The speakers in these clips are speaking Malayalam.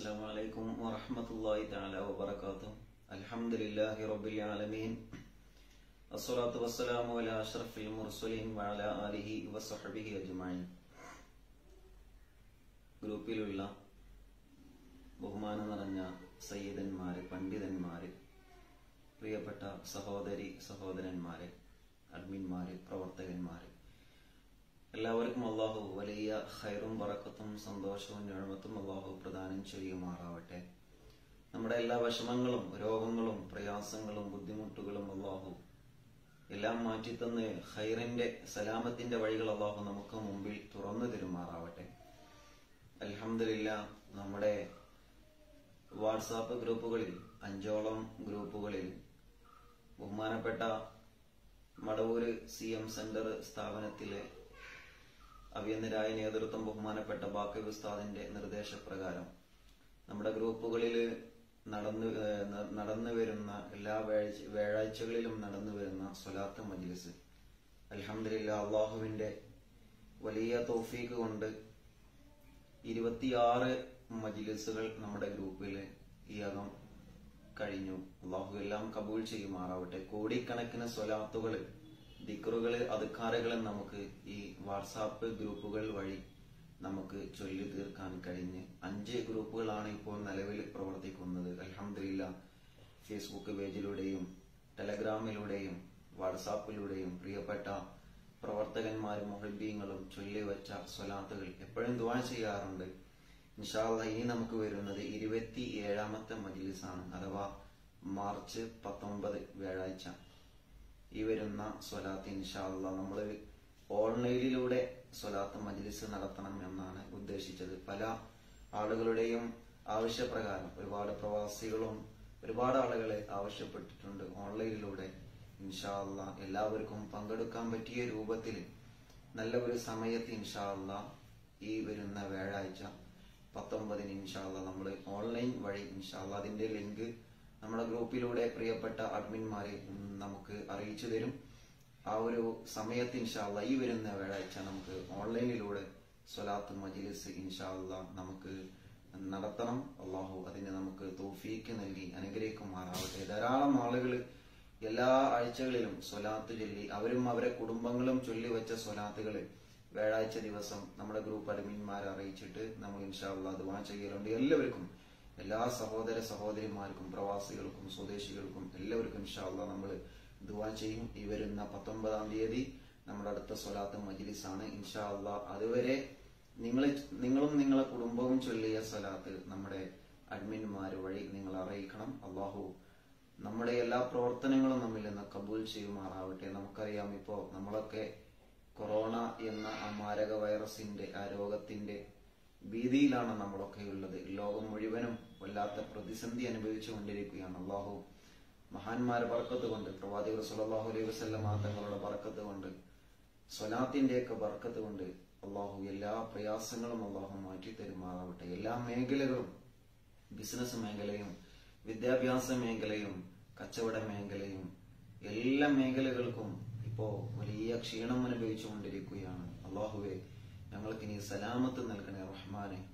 السلام عليكم ورحمة الله تعالى وبركاته الحمد لله رب العالمين الصلاة والسلام على أشرف المرسلين وعلى آله وصحبه أجمعين ഗ്രൂപ്പിലുള്ള ബഹുമാനം നിറഞ്ഞ സയ്യിദന്മാര് പണ്ഡിതന്മാര് പ്രിയപ്പെട്ട സഹോദരി സഹോദരന്മാര് അഡ്മിന്മാര് പ്രവർത്തകന്മാര് എല്ലാവർക്കും അള്ളാഹു വലിയ ഹൈറും വറക്കത്തും സന്തോഷവും ഞഴമത്തും അള്ളാഹു പ്രദാനം ചെയ്യുമാറാവട്ടെ. നമ്മുടെ എല്ലാ വിഷമങ്ങളും രോഗങ്ങളും പ്രയാസങ്ങളും ബുദ്ധിമുട്ടുകളും അള്ളാഹു എല്ലാം മാറ്റിത്തന്ന് ഹൈറിന്റെ സലാമത്തിന്റെ വഴികൾ അള്ളാഹു നമുക്ക് മുമ്പിൽ തുറന്നു തരുമാറാവട്ടെ. അലഹമില്ല നമ്മുടെ വാട്സാപ്പ് ഗ്രൂപ്പുകളിൽ അഞ്ചോളം ഗ്രൂപ്പുകളിൽ ബഹുമാനപ്പെട്ട മടവൂര് സി എം സെന്റർ സ്ഥാപനത്തിലെ അഭിയന്തരായ നേതൃത്വം ബഹുമാനപ്പെട്ട ബാക്കി ഉസ്താദിന്റെ നിർദ്ദേശപ്രകാരം നമ്മുടെ ഗ്രൂപ്പുകളിൽ നടന്നു നടന്നു വരുന്ന എല്ലാ വ്യാഴാഴ്ചകളിലും നടന്നു വരുന്ന സ്വലാത്ത് മജ്ലിസ്. അലഹമില്ല അള്ളാഹുവിന്റെ വലിയ തോഫീക്ക് കൊണ്ട് ഇരുപത്തിയാറ് മജ്ലിസുകൾ നമ്മുടെ ഗ്രൂപ്പിൽ ഈ അകം കഴിഞ്ഞു. അള്ളാഹു എല്ലാം കബൂൾ ചെയ്യുമാറാവട്ടെ. കോടിക്കണക്കിന് സ്വലാത്തുകൾ ദിക്റുകൾ അതുക്കാറുകൾ നമുക്ക് ഈ വാട്സാപ്പ് ഗ്രൂപ്പുകൾ വഴി നമുക്ക് ചൊല്ലി തീർക്കാൻ കഴിഞ്ഞ് അഞ്ച് ഗ്രൂപ്പുകളാണ് ഇപ്പോൾ നിലവിൽ പ്രവർത്തിക്കുന്നത്. അലഹമില്ല ഫേസ്ബുക്ക് പേജിലൂടെയും ടെലഗ്രാമിലൂടെയും വാട്സാപ്പിലൂടെയും പ്രിയപ്പെട്ട പ്രവർത്തകന്മാരും മുഹബീങ്ങളും ചൊല്ലിവച്ച സ്വലാത്തുകൾ എപ്പോഴും ദുവാ ചെയ്യാറുണ്ട്. ഇൻഷാല്ല ഇനി നമുക്ക് വരുന്നത് ഇരുപത്തി ഏഴാമത്തെ മജിലിസാണ് അഥവാ മാർച്ച് പത്തൊമ്പത് വ്യാഴാഴ്ച. ഈ വരുന്ന സ്വലാത്ത് ഇൻഷാല്ല നമ്മൾ ഓൺലൈനിലൂടെ സ്വലാത്ത് മജ്ലിസ് നടത്തണം എന്നാണ് ഉദ്ദേശിച്ചത്. പല ആളുകളുടെയും ആവശ്യപ്രകാരം ഒരുപാട് പ്രവാസികളും ഒരുപാട് ആളുകളെ ആവശ്യപ്പെട്ടിട്ടുണ്ട് ഓൺലൈനിലൂടെ. ഇൻഷാല്ല എല്ലാവർക്കും പങ്കെടുക്കാൻ പറ്റിയ രൂപത്തിൽ നല്ല ഒരു സമയത്ത് ഇൻഷാല്ല ഈ വരുന്ന വ്യാഴാഴ്ച പത്തൊമ്പതിന് ഇൻഷാല്ല നമ്മൾ ഓൺലൈൻ വഴി ഇൻഷാല്ല അതിന്റെ ലിങ്ക് നമ്മുടെ ഗ്രൂപ്പിലൂടെ പ്രിയപ്പെട്ട അഡ്മിന്മാരെ നമുക്ക് അറിയിച്ചു തരും. ആ ഒരു സമയത്ത് ഇൻഷാല്ല ഈ വരുന്ന വ്യാഴാഴ്ച നമുക്ക് ഓൺലൈനിലൂടെ സ്വലാത്ത് മജിലിസ് ഇൻഷാല്ല നമുക്ക് നടത്തണം. അള്ളാഹു അതിന് നമുക്ക് തോഫീക്ക് നൽകി അനുഗ്രഹിക്കുമാറാവട്ടെ. ധാരാളം ആളുകൾ എല്ലാ ആഴ്ചകളിലും സ്വലാത്ത് ചൊല്ലി അവരും അവരെ കുടുംബങ്ങളും ചൊല്ലി വെച്ച സ്വലാത്തുകൾ വ്യാഴാഴ്ച ദിവസം നമ്മുടെ ഗ്രൂപ്പ് അഡ്മിന്മാരെ അറിയിച്ചിട്ട് നമ്മൾ ഇൻഷാല്ല ദുവാ ചെയ്യലുണ്ട്. എല്ലാവർക്കും എല്ലാ സഹോദര സഹോദരിമാർക്കും പ്രവാസികൾക്കും സ്വദേശികൾക്കും എല്ലാവർക്കും ഇൻഷാല്ല നമ്മൾ ദുവാ ചെയ്യും. ഈ വരുന്ന പത്തൊമ്പതാം തീയതി നമ്മുടെ അടുത്ത സ്വലാത്ത് മജിലിസാണ് ഇൻഷാല്ല അതുവരെ നിങ്ങൾ നിങ്ങളും നിങ്ങളെ കുടുംബവും ചൊല്ലിയ സ്വലാത്ത് നമ്മുടെ അഡ്മിന്മാർ വഴി നിങ്ങൾ അറിയിക്കണം. അള്ളാഹു നമ്മുടെ എല്ലാ പ്രവർത്തനങ്ങളും നമ്മിൽ നിന്ന് കബൂൽ ചെയ്യുമാറാവട്ടെ. നമുക്കറിയാം ഇപ്പോ നമ്മളൊക്കെ കൊറോണ എന്ന ആ മാരക വൈറസിന്റെ ആ രോഗത്തിന്റെ ഭീതിയിലാണ് നമ്മളൊക്കെ ഉള്ളത്. ലോകം മുഴുവനും വല്ലാത്ത പ്രതിസന്ധി അനുഭവിച്ചുകൊണ്ടിരിക്കുകയാണ് അള്ളാഹു. മഹാന്മാരെ പറക്കത്ത് കൊണ്ട് പ്രവാചകർ സുലല്ലാഹു അലൈഹി വസല്ലമ തങ്ങളുടെ പറക്കത്ത് കൊണ്ട് സ്വലാത്തിന്റെയൊക്കെ പറക്കത്ത് കൊണ്ട് അള്ളാഹു എല്ലാ പ്രയാസങ്ങളും അള്ളാഹു മാറ്റി തരുമാറാവട്ടെ. എല്ലാ മേഖലകളും ബിസിനസ് മേഖലയും വിദ്യാഭ്യാസ മേഖലയും കച്ചവട മേഖലയും എല്ലാ മേഖലകൾക്കും ഇപ്പോ വലിയ ക്ഷീണം അനുഭവിച്ചുകൊണ്ടിരിക്കുകയാണ് അള്ളാഹുവെ ഞങ്ങൾക്ക് ഇനി സലാമത്ത് നൽകണേ റഹ്മാനെ.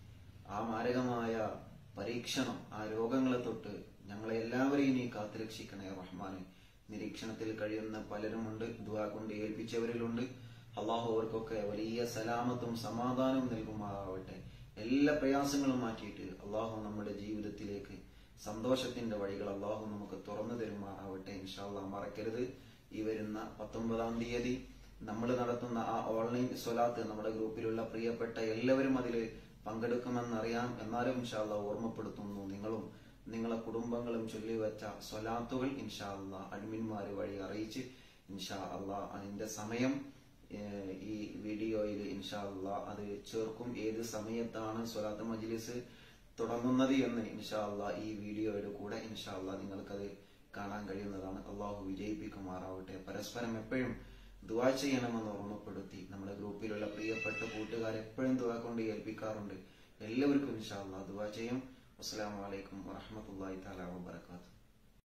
ആ മാരകമായ പരീക്ഷണം ആ രോഗങ്ങളെ തൊട്ട് ഞങ്ങളെ എല്ലാവരെയും നീ കാത്തുരക്ഷിക്കണേ റഹ്മാനെ. നിരീക്ഷണത്തിൽ കഴിയുന്ന പലരുമുണ്ട് ദുവാ കൊണ്ട് ഏൽപ്പിച്ചവരിലുണ്ട്. അള്ളാഹു അവർക്കൊക്കെ വലിയ സലാമത്തും സമാധാനവും നൽകുമാറാവട്ടെ. എല്ലാ പ്രയാസങ്ങളും മാറ്റിയിട്ട് അള്ളാഹു നമ്മുടെ ജീവിതത്തിലേക്ക് സന്തോഷത്തിന്റെ വഴികൾ അള്ളാഹു നമുക്ക് തുറന്നു തരുമാറാവട്ടെ. ഇൻഷാല്ല മറക്കരുത്. ഈ വരുന്ന പത്തൊമ്പതാം തീയതി നമ്മൾ നടത്തുന്ന ആ ഓൺലൈൻ സ്വലാത്ത് നമ്മുടെ ഗ്രൂപ്പിലുള്ള പ്രിയപ്പെട്ട എല്ലാവരും അതിൽ പങ്കെടുക്കുമെന്നറിയാം എന്നാലും ഇൻഷാല്ല ഓർമ്മപ്പെടുത്തുന്നു നിങ്ങളും നിങ്ങളെ കുടുംബങ്ങളും ചൊല്ലിവെച്ച സ്വലാത്തുകൾ ഇൻഷാല്ല അഡ്മിന്മാർ വഴി അറിയിച്ച് ഇൻഷാ അല്ല അതിന്റെ സമയം ഈ വീഡിയോയിൽ ഇൻഷാ അല്ലാ അത് ചേർക്കും. ഏത് സമയത്താണ് സ്വലാത്ത് മജ്ലിസ് തുടങ്ങുന്നത് എന്ന് ഇൻഷാ അല്ലാ ഈ വീഡിയോയുടെ കൂടെ ഇൻഷാ അല്ലാ നിങ്ങൾക്കത് കാണാൻ കഴിയുന്നതാണ്. അള്ളാഹു വിജയിപ്പിക്കുമാറാവട്ടെ. പരസ്പരം എപ്പോഴും ദുവാ ചെയ്യണമെന്ന് ഓർമ്മപ്പെടുത്തി നമ്മുടെ ഗ്രൂപ്പിലുള്ള പ്രിയപ്പെട്ട കൂട്ടുകാർ എപ്പോഴും ദുവാ കൊണ്ട് ഏൽപ്പിക്കാറുണ്ട്. എല്ലാവർക്കും ഇൻഷാ ദുവാ ചെയ്യും. അസ്സാം അലൈക്കും വറഹ്മത്തുള്ളാഹി തആല വബറകാതുഹു.